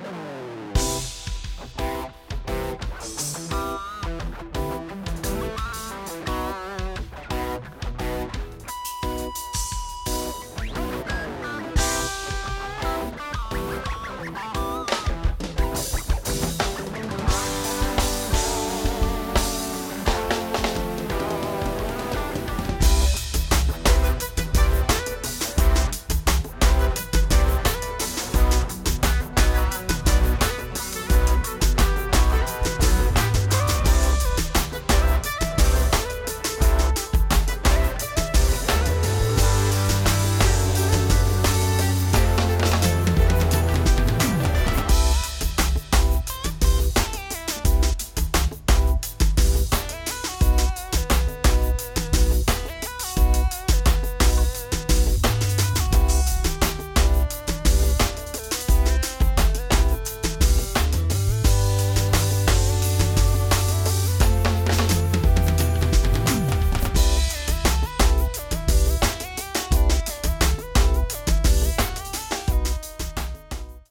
Oh.